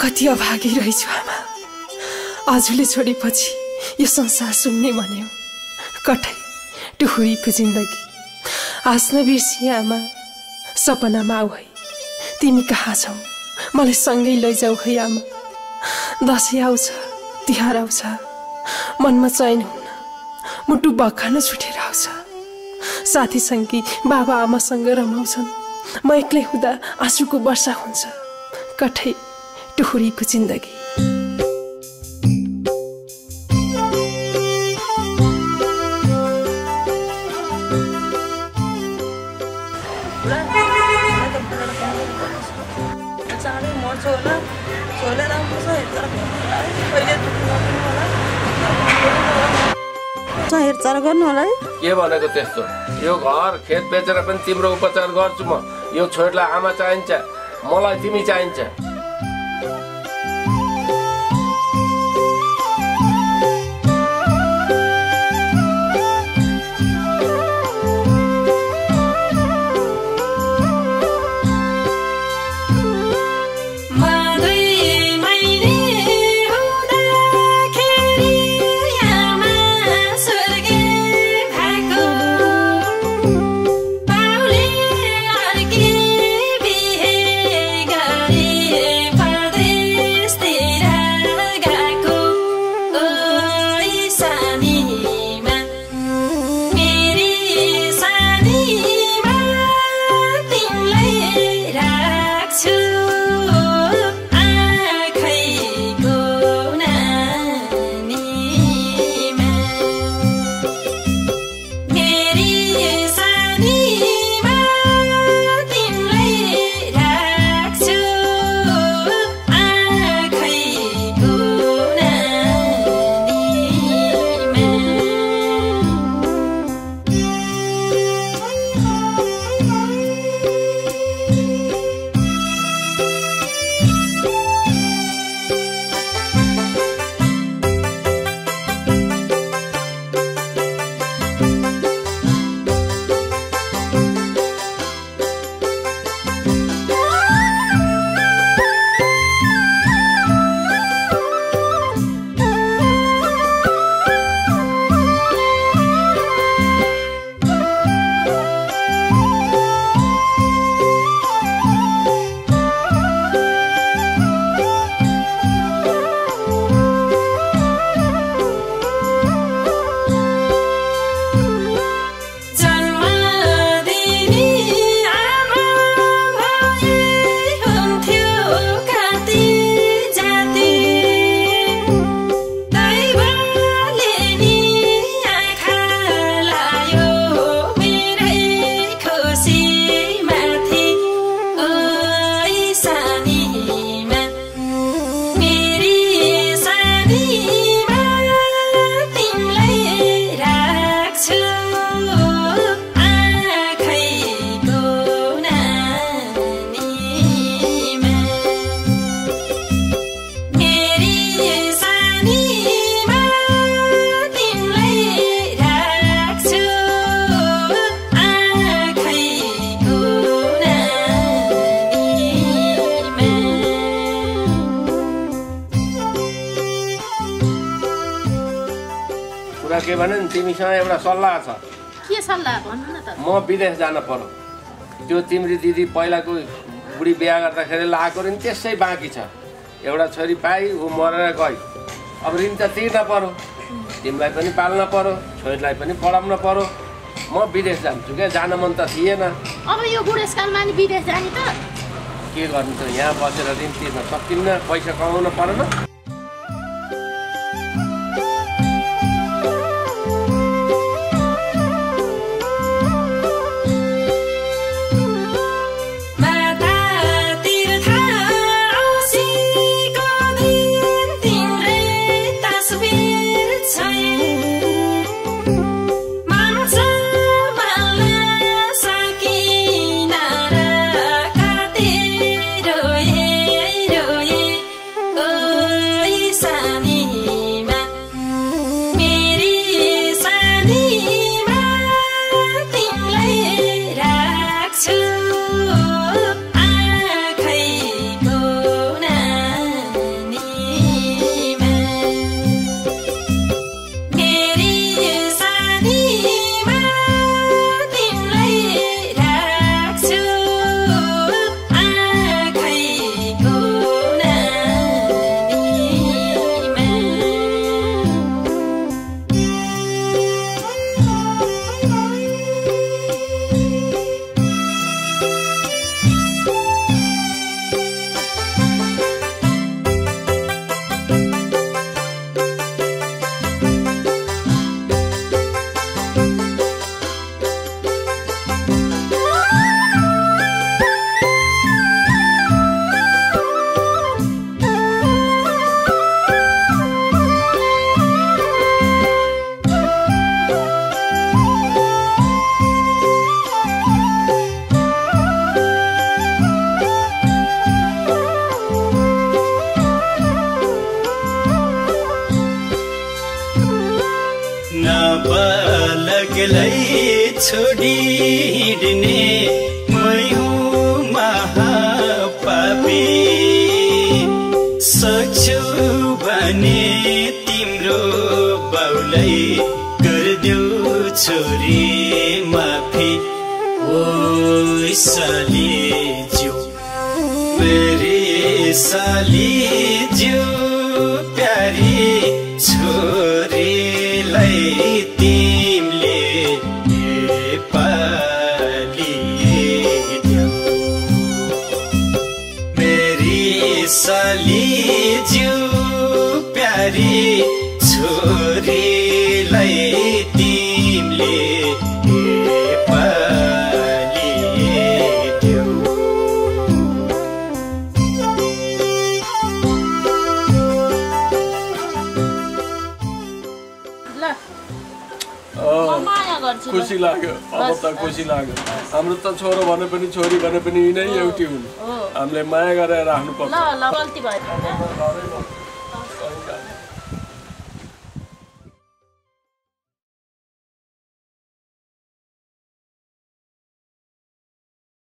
कति अभागी रहेछु आमा। आजले छोडेपछि यो संसार सुन्ने भन्यो। कठै टुहुरीको जिन्दगी। आस नबिर्सी आमा। सपनामा आऊ है। तिमी कहाँ छौ? मलाई सँगै लैजाऊ है आमा। दसैँ आउँछ तिहार आउँछ। मनमा चैन हुन्न मुटु बखान छुटेर आउँछ। साथीसँगै बाबा आमासँग रमाउँछन्। म एक्लै हुँदा आँसुको वर्षा हुन्छ। कठै टुहुरीको जिन्दगी होला हेरचाह गर्नु होला के भनेको त्यस्तो? यो घर खेत बेचेर पनि तिम्रो उपचार गर्छु म। यो छोरीलाई आमा चाहिन्छ मलाई तिमी चाहिन्छ। Bye. के भने नि तिमीसँग एउटा सल्लाह छ। के सल्लाह भन्नु न त। म विदेश जान पर्यो। त्यो तिम्रो दिदी पहिलाको बुढी बिहा गर्दाखेरि लगाएको ऋण त्यसै बाँकी छ। एउटा छोरी पाइ ऊ मरेर गई। अब ऋण त तिर्न पर्यो। तिमीलाई पनि पाल्न पर्यो छोरीलाई पनि पढाउन पर्यो। म विदेश जान्छु क्या जान मन त थिएन। अब यो बुढेसकालमा नि विदेश जाने त। के गर्नु त यहाँ बसेर ऋण तिर्न सकिन्न पैसा कमाउन परेन। नाबालकलाई छोडी हिँड्ने मै हुँ महापापी। सक्छु भने तिम्रो बाउलाई गरिदेऊ छोरी माफी। ओ साली ज्यू मेरी साली ज्यू प्यारी छोरीलाई मेरी साली ज्यू प्यारी खुसी लाग्यो। अब त खुसी लाग्यो। हाम्रो त छोरो भने पनि छोरी भने पनि यिनै एउटै हुन्। हामीले माया गरेर राख्नु